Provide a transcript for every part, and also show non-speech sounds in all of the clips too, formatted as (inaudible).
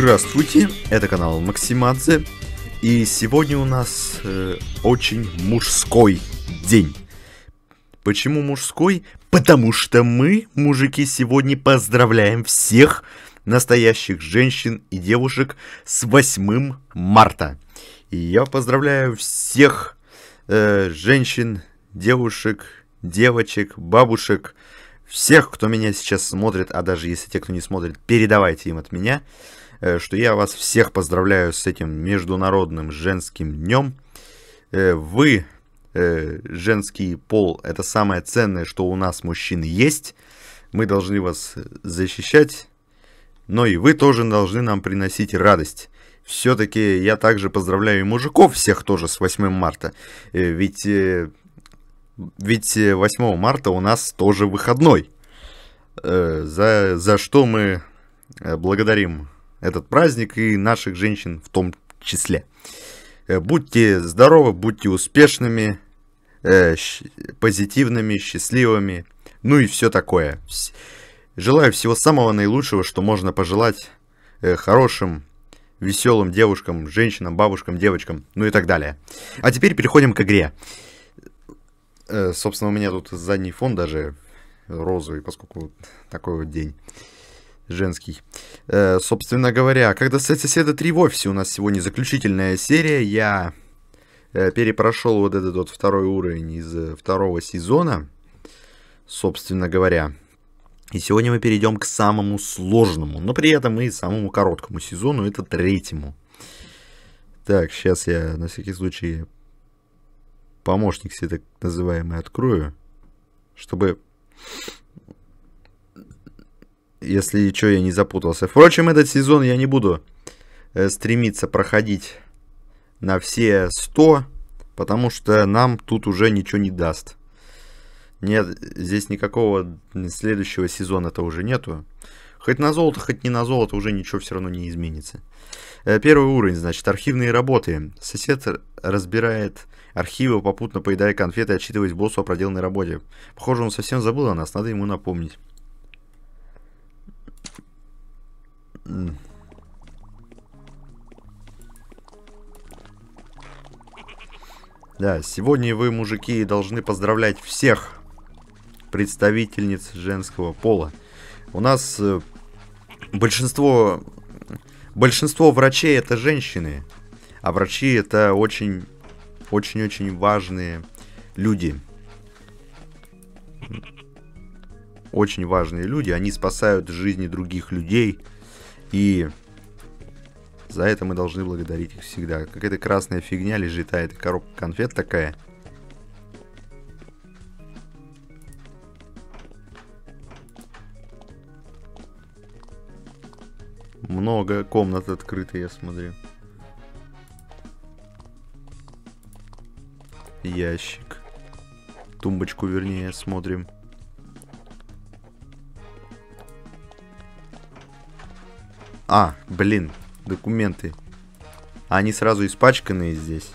Здравствуйте, это канал Максимадзе, и сегодня у нас э, очень мужской день. Почему мужской? Потому что мы, мужики, сегодня поздравляем всех настоящих женщин и девушек с 8 марта. И я поздравляю всех э, женщин, девушек, девочек, бабушек, всех, кто меня сейчас смотрит, а даже если те, кто не смотрит, передавайте им от меня, что я вас всех поздравляю с этим Международным женским днем. Э, вы, э, женский пол, это самое ценное, что у нас мужчин есть. Мы должны вас защищать, но и вы тоже должны нам приносить радость. Все-таки я также поздравляю и мужиков всех тоже с 8 марта. Ведь ведь 8 э, марта у нас тоже выходной. Э, за, за что мы э, благодарим этот праздник и наших женщин в том числе. Будьте здоровы, будьте успешными, позитивными, счастливыми, ну и все такое. Желаю всего самого наилучшего, что можно пожелать хорошим, веселым девушкам, женщинам, бабушкам, девочкам, ну и так далее. А теперь переходим к игре. Э, собственно, у меня тут задний фон даже розовый, поскольку такой вот день женский. Э, собственно говоря, когда соседа 3 в офисе у нас сегодня заключительная серия, я э, перепрошел вот этот вот второй уровень из второго сезона, собственно говоря. И сегодня мы перейдем к самому сложному, но при этом и самому короткому сезону, это третьему. Так, сейчас я на всякий случай помощник себе так называемый открою, чтобы, если что, я не запутался. Впрочем, этот сезон я не буду э, стремиться проходить на все 100, потому что нам тут уже ничего не даст. Нет, здесь никакого следующего сезона-то уже нету. Хоть на золото, хоть не на золото, уже ничего все равно не изменится. Э, первый уровень, значит, архивные работы. Сосед разбирает архивы, попутно поедая конфеты отчитываясь боссу о проделанной работе. Похоже, он совсем забыл о нас, надо ему напомнить. Да, сегодня вы, мужики, должны поздравлять всех представительниц женского пола. У нас э, большинство, большинство врачей это женщины, а врачи это очень очень-очень важные люди. Очень важные люди. Они спасают жизни других людей. И за это мы должны благодарить их всегда. Какая-то красная фигня лежит, а это коробка конфет такая. Много комнат открыто, я смотрю. ящик. Тумбочку, вернее, смотрим. А, блин, документы. Они сразу испачканные здесь.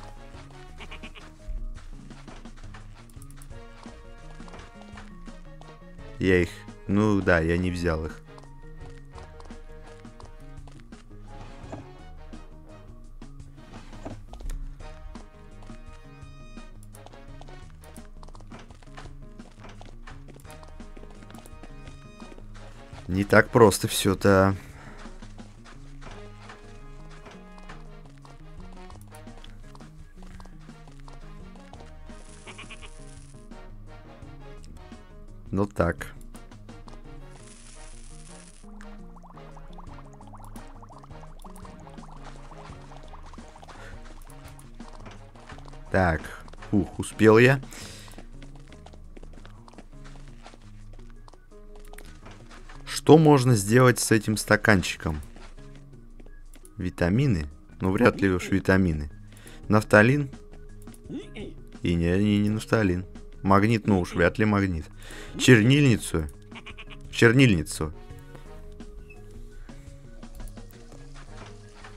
Я их... Ну да, я не взял их. Не так просто все-то. Успел я. Что можно сделать с этим стаканчиком? Витамины? Ну, вряд ли уж витамины. Нафталин? И не, не, не нафталин. Магнит, ну уж вряд ли магнит. Чернильницу? Чернильницу.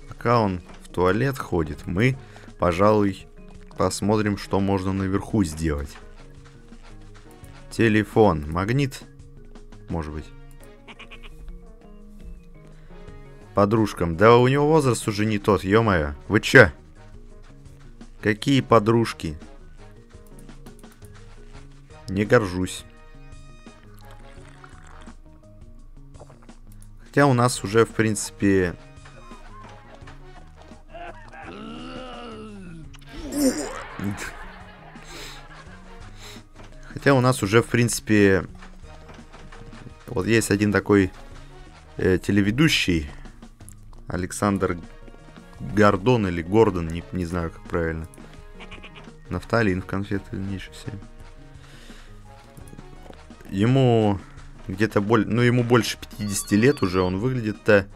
Пока он в туалет ходит, мы, пожалуй, посмотрим, что можно наверху сделать. Телефон. Магнит? Может быть. подружкам. Да у него возраст уже не тот, ё-моё. Вы чё? Какие подружки? Не горжусь. Хотя у нас уже, в принципе... Хотя у нас уже, в принципе... Вот есть один такой э, телеведущий, Александр Гордон или Гордон, не, не знаю, как правильно. Нафталин в конфеты ниже все. Ему где-то боль, ну ему больше 50 лет уже, он выглядит-то,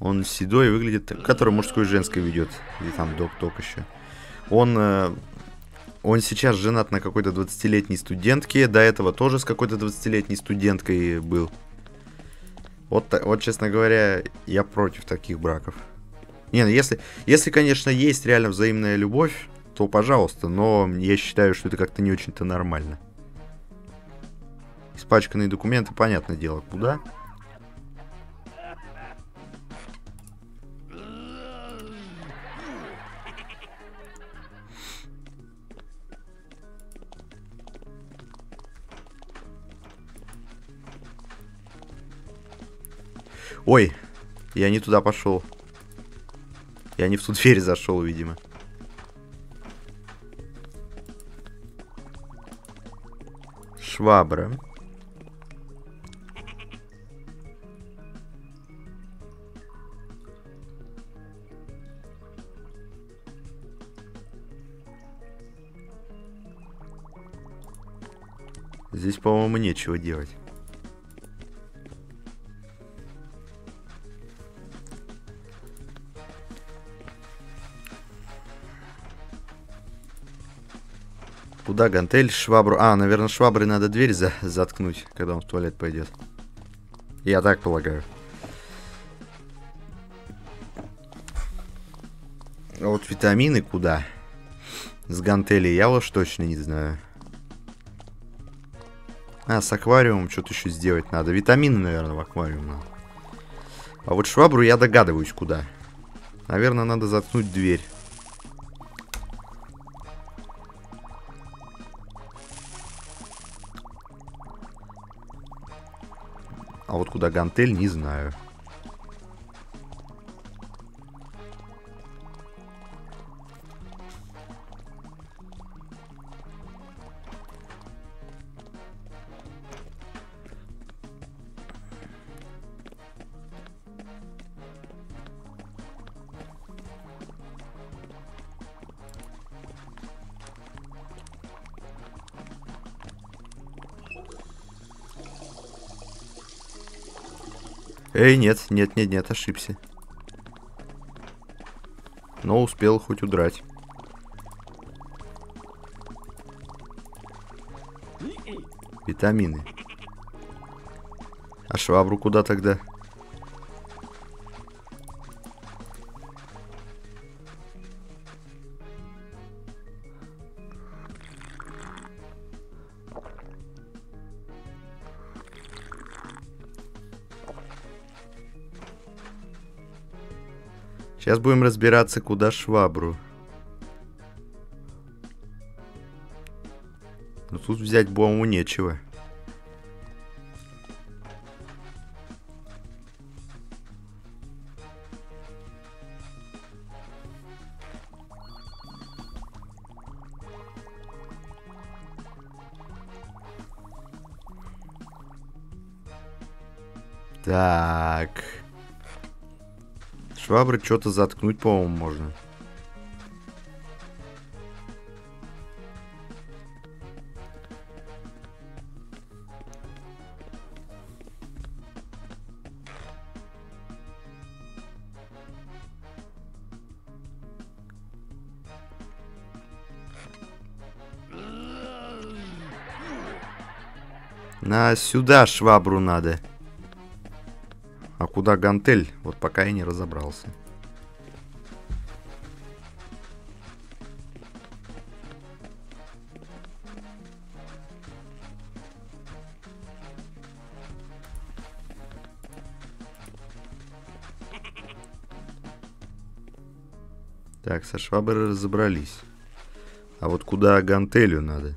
он седой выглядит, который мужской и женской ведет, и там док-ток еще. Он, э, он сейчас женат на какой-то 20-летней студентке, до этого тоже с какой-то 20-летней студенткой был. Вот, вот, честно говоря, я против таких браков. Не, ну если, если, конечно, есть реально взаимная любовь, то пожалуйста, но я считаю, что это как-то не очень-то нормально. Испачканные документы, понятное дело, куда? Ой, я не туда пошел. Я не в ту дверь зашел, видимо. Швабра. Здесь, по-моему, нечего делать. Куда гантель, швабру? А, наверное, шваброй надо дверь за заткнуть, когда он в туалет пойдет. Я так полагаю. А вот витамины куда? С гантели я уж точно не знаю. А, с аквариумом что-то еще сделать надо. Витамины, наверное, в аквариум надо. А вот швабру я догадываюсь куда. Наверное, надо заткнуть дверь. Куда гантель, не знаю. Эй, нет, нет, нет, нет, ошибся. Но успел хоть удрать. Витамины. А швабру куда тогда? Сейчас будем разбираться, куда швабру. Но тут взять бомбу нечего. Так. Швабры что-то заткнуть, по-моему, можно. На сюда швабру надо куда гантель, вот пока я не разобрался. Так, со шваброй разобрались. А вот куда гантелью надо?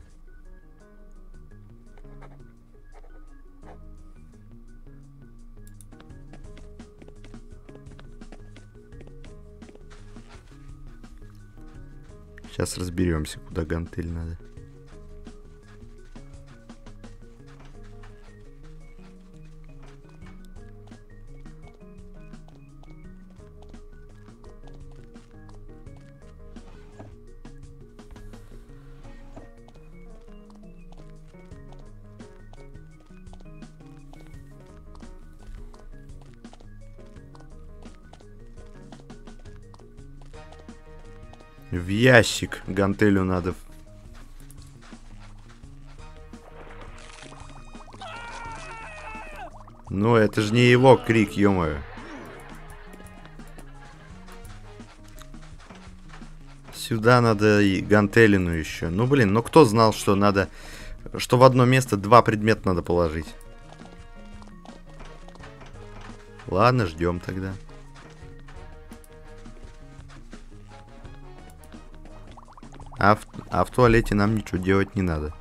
Разберемся, куда гантель надо. В ящик гантелю надо. Ну, это же не его крик, ё-моё. Сюда надо и гантелину еще. Ну, блин, ну кто знал, что надо... Что в одно место два предмета надо положить? Ладно, ждем тогда. А в, туалете нам ничего делать не надо.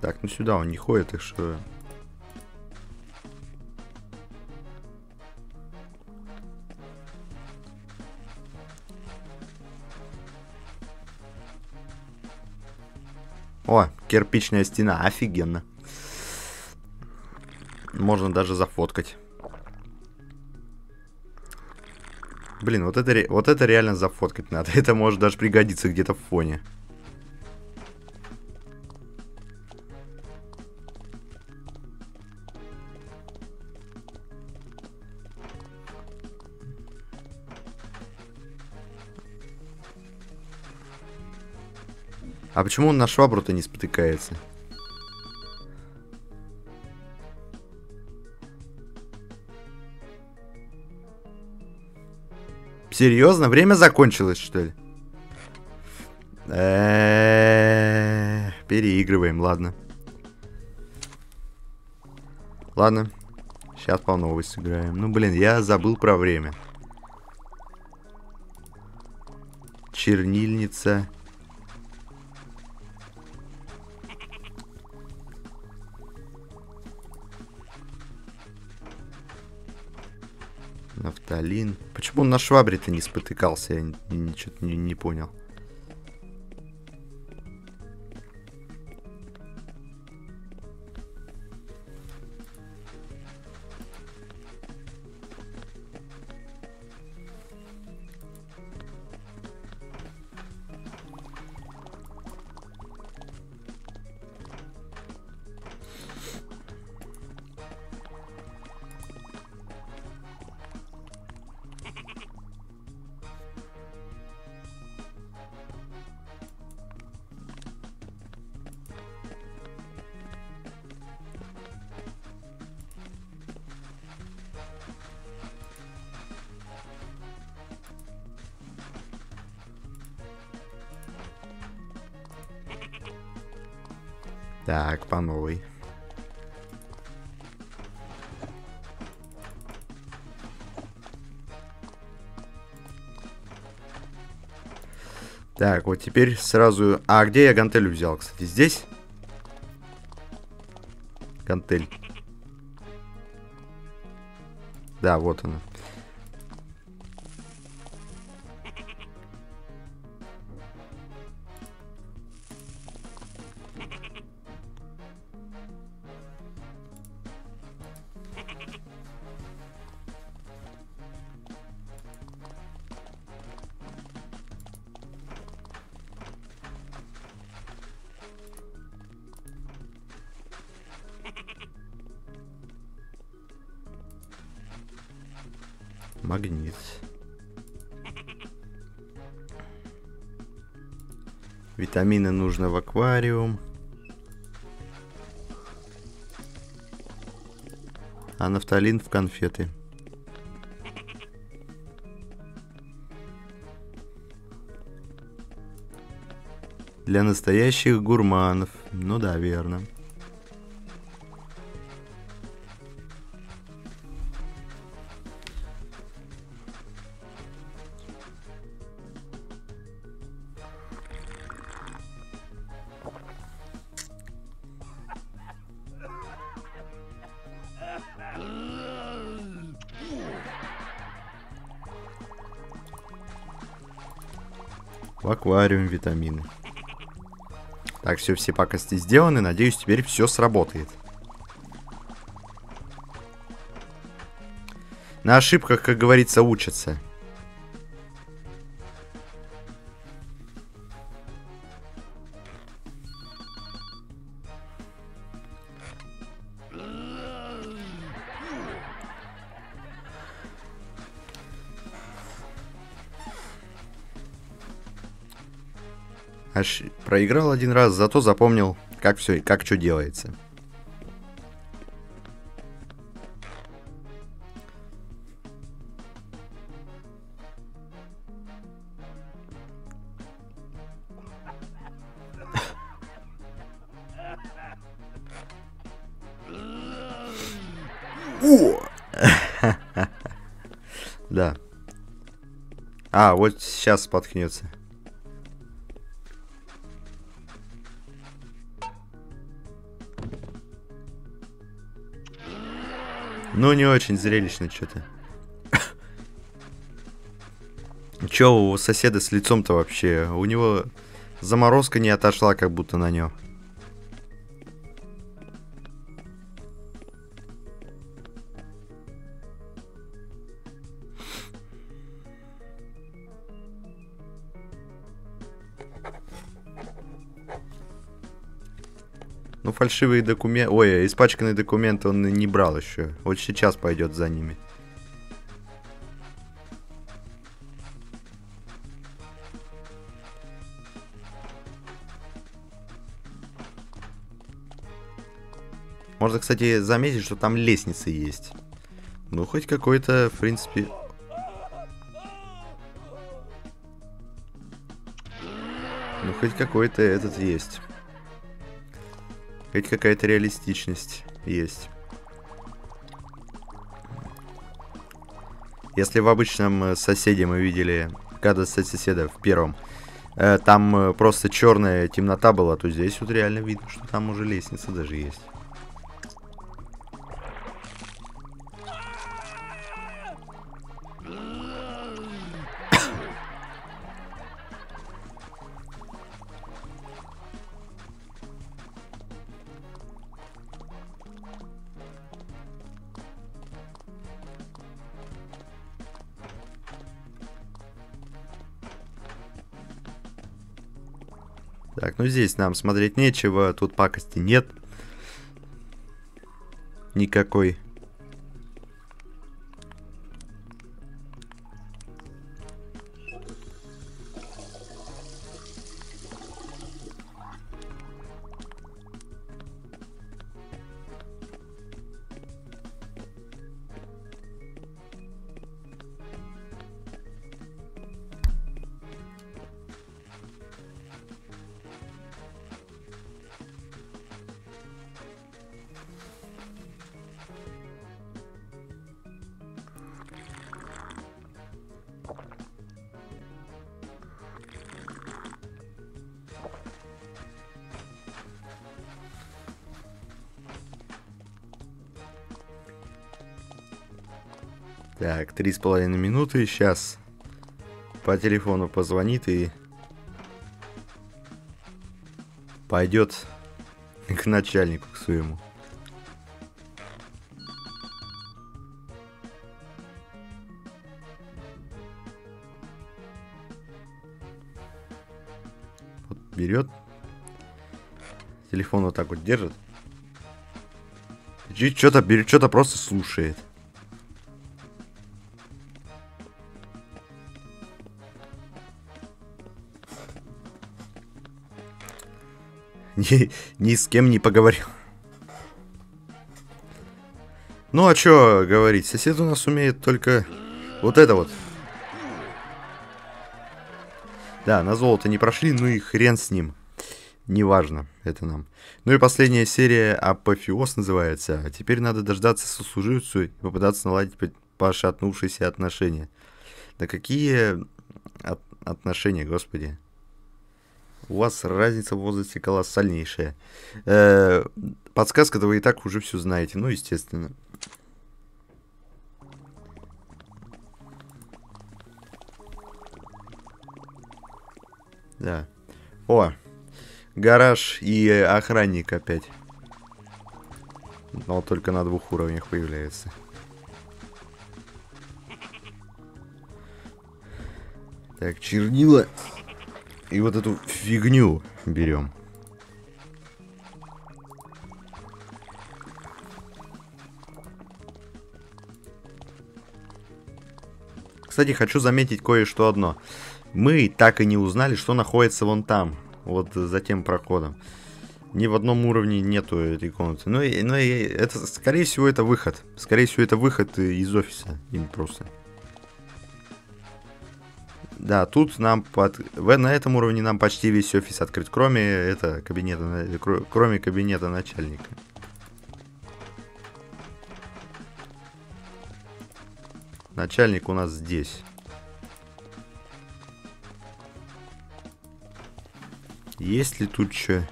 Так, ну сюда он не ходит, их что... кирпичная стена, офигенно. Можно даже зафоткать. Блин, вот это, вот это реально зафоткать надо. (laughs) Это может даже пригодиться где-то в фоне. А почему он на швабру-то не спотыкается? Серьезно? Время закончилось, что ли? Переигрываем, ладно. Ладно. Сейчас по новой сыграем. Ну, блин, я забыл про время. Чернильница. Нафталин. Почему он на швабре-то не спотыкался? Я ничего не, не понял. Так, по новой. Так, вот теперь сразу... А где я гантель взял, кстати? Здесь? Гантель. Да, вот она. Магнит. Витамины нужно в аквариум. А нафталин в конфеты. Для настоящих гурманов. Ну да, верно. Аквариум витамины. Так, все, все пакости сделаны. Надеюсь, теперь все сработает. На ошибках, как говорится, учатся. Проиграл один раз, зато запомнил, как все, как что делается. О! (laughs) Да. А, вот сейчас споткнется. Ну, не очень зрелищно что-то. Чё у соседа с лицом-то вообще? У него заморозка не отошла, как будто на нем. Фальшивые документы... Ой, испачканные документы он не брал еще. Вот сейчас пойдет за ними. Можно, кстати, заметить, что там лестницы есть. Ну, хоть какой-то, в принципе... Ну, хоть какой-то этот есть. Хоть какая-то реалистичность есть. Если в обычном э, соседе мы видели, когда соседа в первом, э, там э, просто черная темнота была, то здесь вот реально видно, что там уже лестница даже есть. Так, ну здесь нам смотреть нечего, тут пакости нет. Никакой. Три с половиной минуты. Сейчас по телефону позвонит и пойдет к начальнику, к своему. Вот берет. Телефон вот так вот держит. Что-то берет, что-то просто слушает. Ни, ни с кем не поговорил. Ну а чё говорить, сосед у нас умеет только вот это вот. Да, на золото не прошли, ну и хрен с ним. Неважно, это нам. Ну и последняя серия «Апофеоз» называется. А теперь надо дождаться сослуживцу и попытаться наладить пошатнувшиеся отношения. Да какие от отношения, господи? У вас разница в возрасте колоссальнейшая. Э подсказка-то вы и так уже все знаете, ну, естественно. Да. О, гараж и охранник опять. Но только на двух уровнях появляется. Так, чернила. И вот эту фигню берем. Кстати, хочу заметить кое-что одно мы так и не узнали, что находится вон там, вот за тем проходом. Ни в одном уровне нету этой комнаты. Но, но это, скорее всего, это выход. Скорее всего, это выход из офиса. Им просто. Да, тут нам под... На этом уровне нам почти весь офис открыт, кроме это кабинета, кроме кабинета начальника. Начальник у нас здесь. Есть ли тут что?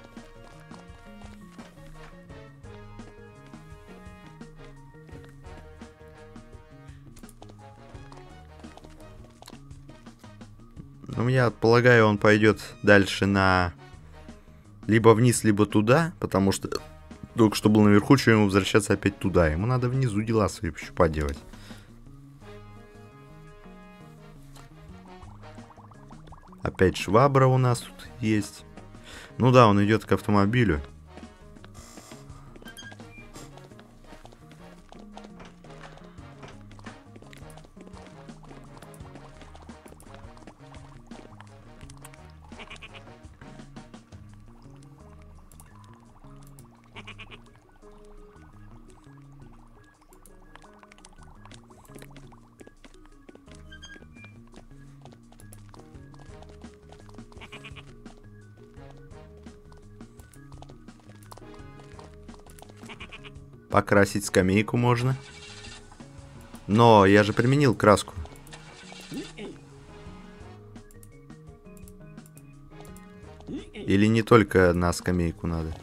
Ну, я полагаю, он пойдет дальше на... Либо вниз, либо туда, потому что только что был наверху, что ему возвращаться опять туда. Ему надо внизу дела свои еще поделать. Опять швабра у нас тут есть. Ну да, он идет к автомобилю. Покрасить скамейку можно. Но я же применил краску. Или не только на скамейку надо?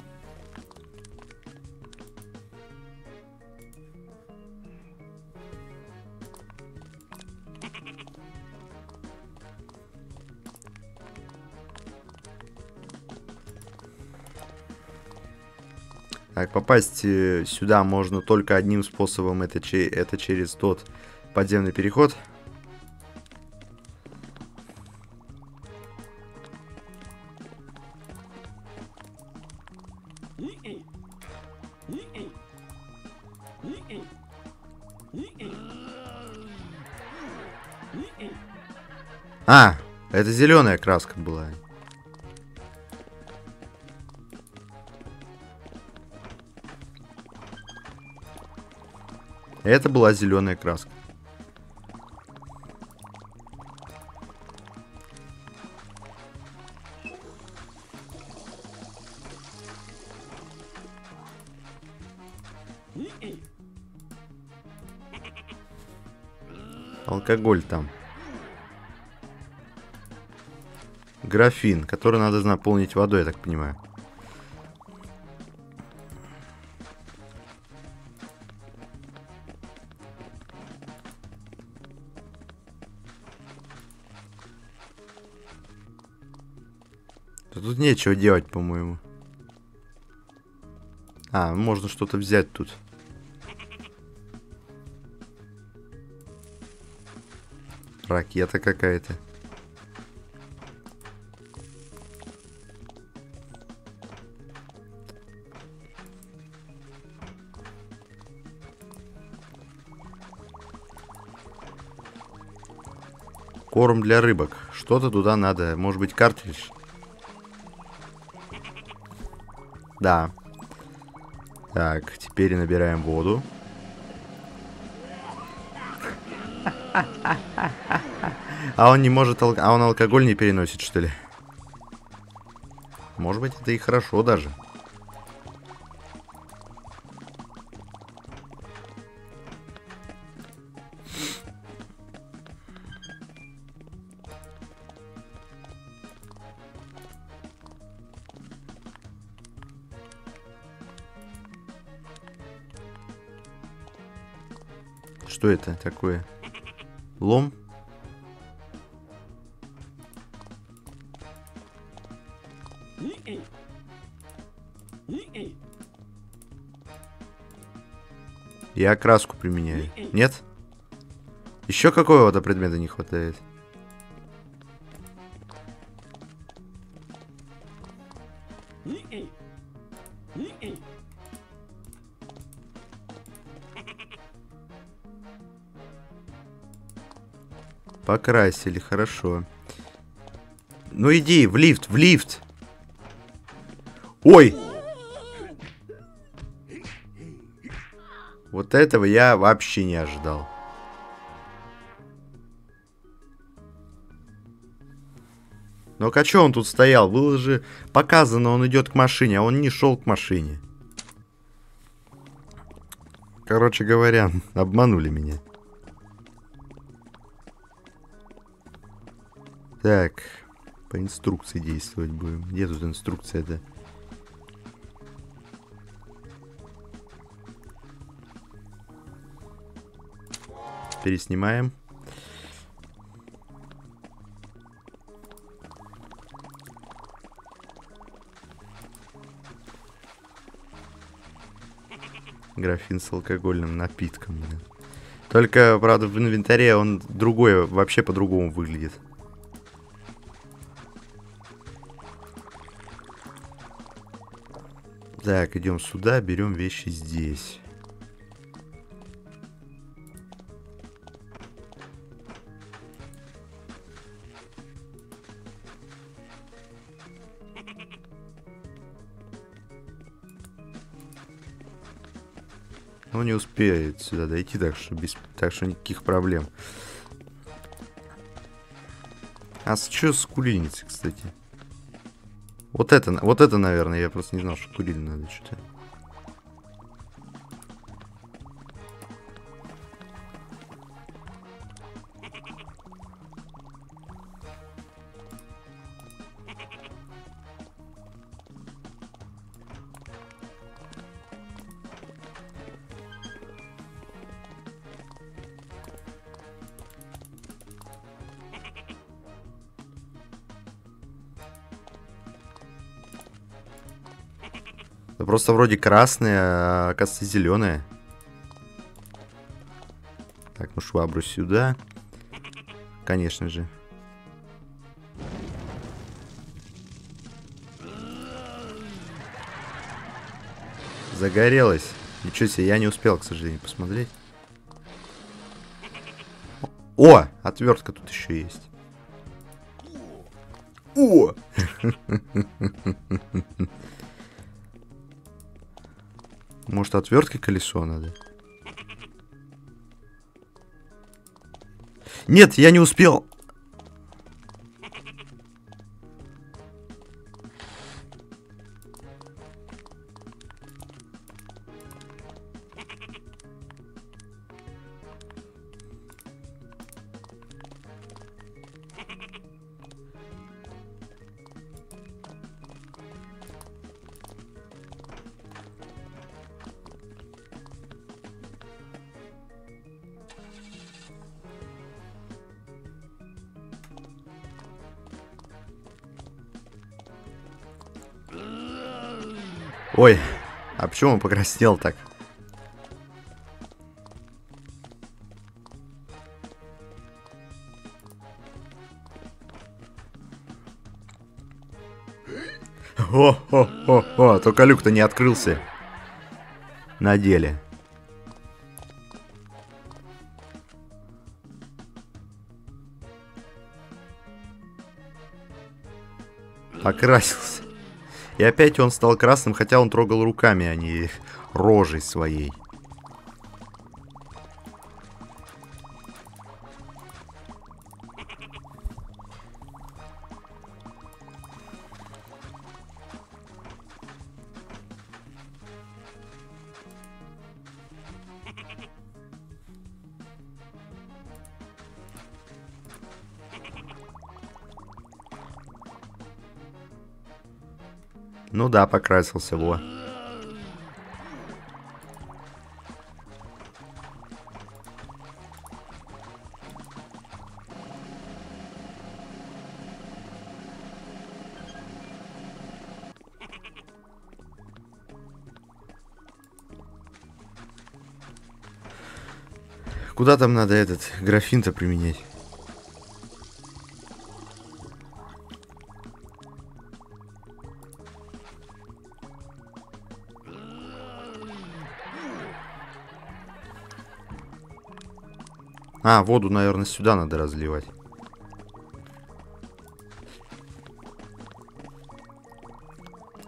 Так, попасть э, сюда можно только одним способом, это, это через тот подземный переход. А, это зеленая краска была. Это была зеленая краска. Алкоголь там. Графин, который надо наполнить водой, я так понимаю. Тут нечего делать, по-моему. А, можно что-то взять тут. Ракета какая-то. Корм для рыбок. Что-то туда надо. Может быть, картридж? Да. Так, теперь набираем воду. А он не может... Ал... А он алкоголь не переносит, что ли? Может быть, это и хорошо даже. Что это такое? Лом? Я окраску применяю. Нет? Еще какого-то предмета не хватает. Покрасили, хорошо. Ну иди, в лифт, в лифт. Ой! Вот этого я вообще не ожидал. Ну-ка, что он тут стоял? Было же показано, он идет к машине, а он не шел к машине. Короче говоря, (laughs) обманули меня. Так, по инструкции действовать будем. Где тут инструкция-то? Переснимаем. Графин с алкогольным напитком, блин. Только, правда, в инвентаре он другой, вообще по-другому выглядит. Так, идем сюда, берем вещи здесь. Ну, не успеет сюда дойти, так что, без, так что никаких проблем. А что с курильницей, кстати? Вот это, вот это, наверное, я просто не знал, что курили надо что-то. Да просто вроде красные, а оказывается зеленые. Так, ну швабру сюда. Конечно же. Загорелась. Ничего себе, я не успел, к сожалению, посмотреть. О, отвертка тут еще есть. О! (laughs) Может, отверткой колесо надо? Нет, я не успел. Ой, а почему он покраснел так? О-о-о-о, только люк-то не открылся. На деле. Покрасился. И опять он стал красным, хотя он трогал руками, а не рожей своей. Ну да, покрасился, во. Куда там надо этот графин-то применять? А, воду, наверное, сюда надо разливать.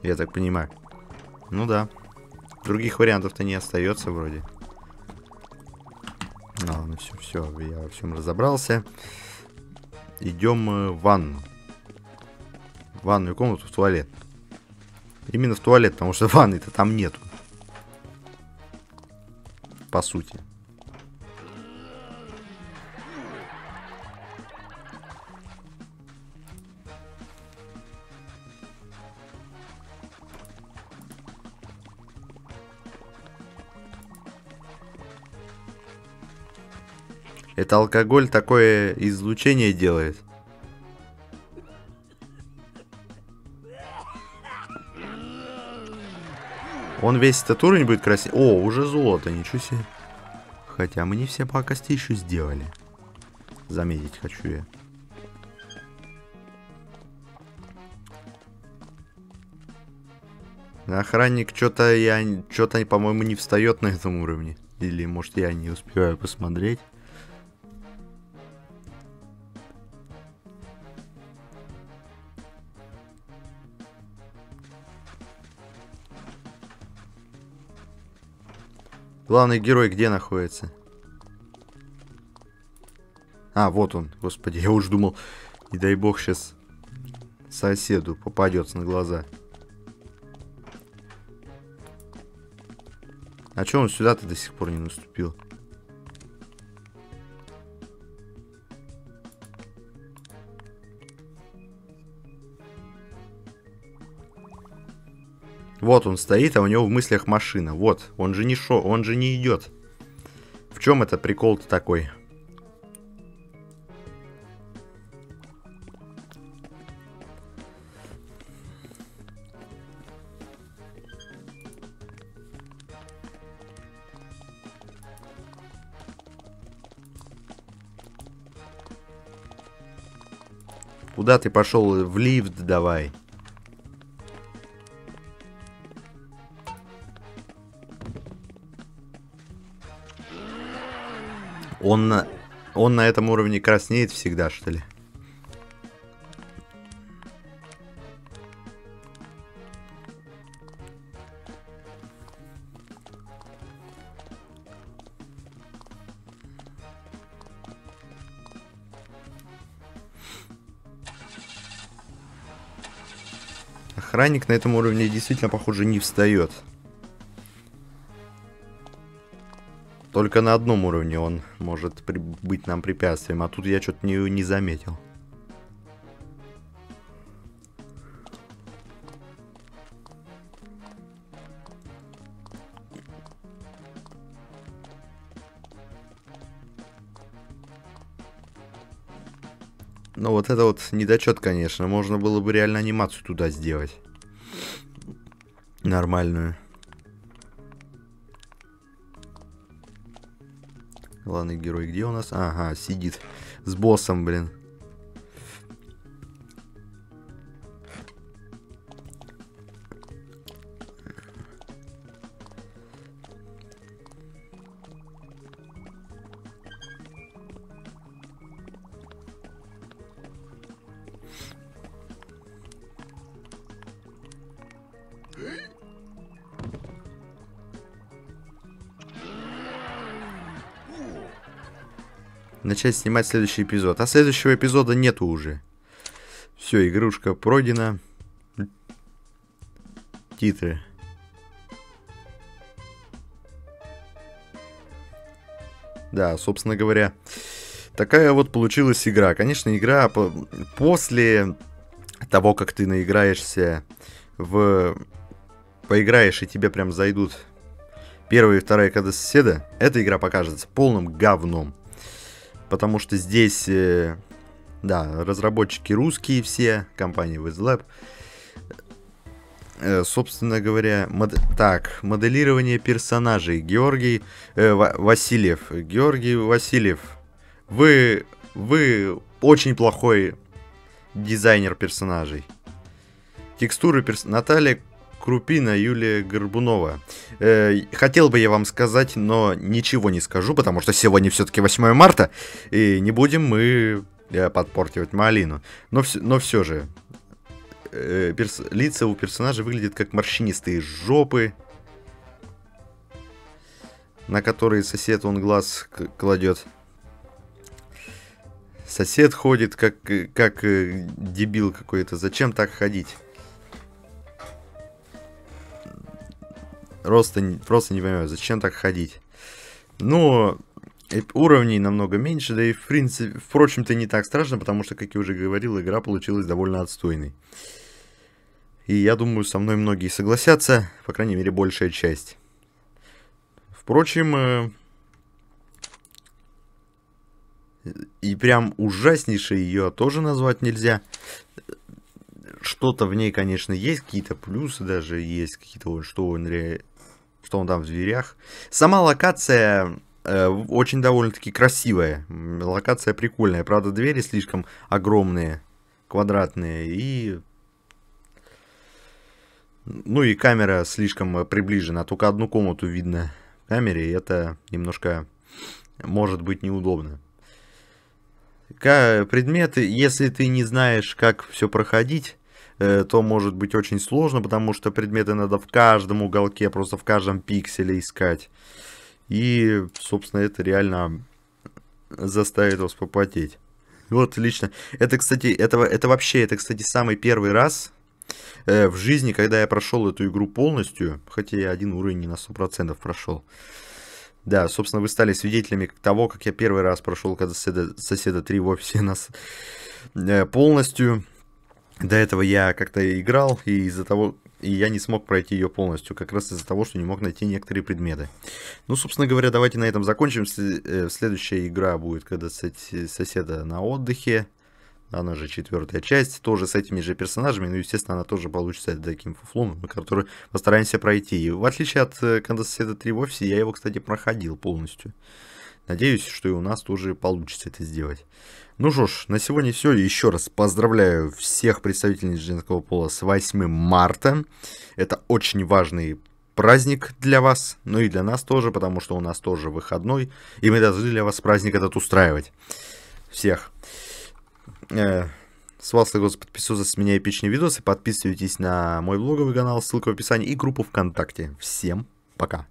Я так понимаю. Ну да. Других вариантов-то не остается вроде. Ладно, все, все, я во всем разобрался. Идем в ванну. В ванную комнату, в туалет. Именно в туалет, потому что (laughs) ванны-то там нету. По сути. Это алкоголь такое излучение делает. Он весь этот уровень будет красить. О, уже золото, ничего себе. Хотя мы не все по кости еще сделали. Заметить хочу я. Охранник что-то я что-то, по-моему, не встает на этом уровне. Или, может, я не успеваю посмотреть. Главный герой где находится? А, вот он. Господи, (laughs) я уж думал, не дай бог сейчас соседу попадется на глаза. А чё он сюда-то до сих пор не наступил? Вот он стоит, а у него в мыслях машина. Вот, он же не шо, он же не идет. В чем это прикол-то такой? Куда ты пошел? В лифт давай. Он, он на этом уровне краснеет всегда, что ли? Охранник на этом уровне действительно, похоже, не встает. Только на одном уровне он может быть нам препятствием, а тут я что-то не, не заметил. Ну вот это вот недочет, конечно. Можно было бы реально анимацию туда сделать. Нормальную. Главный герой где у нас? Ага, сидит с боссом, блин. Начать снимать следующий эпизод. А следующего эпизода нету уже. Все, игрушка пройдена. Титры. Да, собственно говоря, такая вот получилась игра. Конечно, игра по после того, как ты наиграешься в... поиграешь и тебе прям зайдут первая и вторая коды соседа, эта игра покажется полным говном. Потому что здесь, э, да, разработчики русские все, компания WizLab. Э, собственно говоря, мод... так, моделирование персонажей. Георгий э, Васильев. Георгий Васильев, вы, вы очень плохой дизайнер персонажей. Текстуры перс... Наталья Крупина, Юлия Горбунова. Э, хотел бы я вам сказать, но ничего не скажу, потому что сегодня все-таки 8 марта, и не будем мы э, подпортивать малину. Но, но все же, э, перс лица у персонажа выглядят как морщинистые жопы, на которые сосед он глаз кладет. Сосед ходит как, как э, дебил какой-то. Зачем так ходить? Просто, просто не понимаю, зачем так ходить. Ну, уровней намного меньше, да и в принципе, впрочем-то не так страшно, потому что, как я уже говорил, игра получилась довольно отстойной. И я думаю, со мной многие согласятся, по крайней мере, большая часть. Впрочем, э, и прям ужаснейшей ее тоже назвать нельзя что-то в ней, конечно, есть, какие-то плюсы даже есть, какие-то, что он, что он там в дверях. Сама локация э, очень довольно-таки красивая. Локация прикольная. Правда, двери слишком огромные, квадратные. И... Ну и камера слишком приближена. Только одну комнату видно в камере. И это немножко может быть неудобно. Предметы, если ты не знаешь, как все проходить, Э, то может быть очень сложно, потому что предметы надо в каждом уголке, просто в каждом пикселе искать. И, собственно, это реально заставит вас попотеть. Вот, лично. Это, кстати, это, это вообще, это, кстати, самый первый раз э, в жизни, когда я прошел эту игру полностью, хотя я один уровень не на 100% прошел. Да, собственно, вы стали свидетелями того, как я первый раз прошел когда соседа, соседа 3 в офисе нас э, полностью. До этого я как-то играл, и из-за того, и я не смог пройти ее полностью, как раз из-за того, что не мог найти некоторые предметы. Ну, собственно говоря, давайте на этом закончим. Э, следующая игра будет, когда соседа на отдыхе. Она же четвертая часть, тоже с этими же персонажами, но, естественно, она тоже получится таким фуфлом, который постараемся пройти. И в отличие от э, когда соседа 3 в офисе, я его, кстати, проходил полностью. Надеюсь, что и у нас тоже получится это сделать. Ну что ж, на сегодня все. Еще раз поздравляю всех представителей женского пола с 8 марта. Это очень важный праздник для вас, ну и для нас тоже, потому что у нас тоже выходной, и мы должны для вас праздник этот устраивать. Всех. Э, с вас, Господи, подписывайтесь с меня эпичные видосы, подписывайтесь на мой блоговый канал, ссылка в описании, и группу ВКонтакте. Всем пока.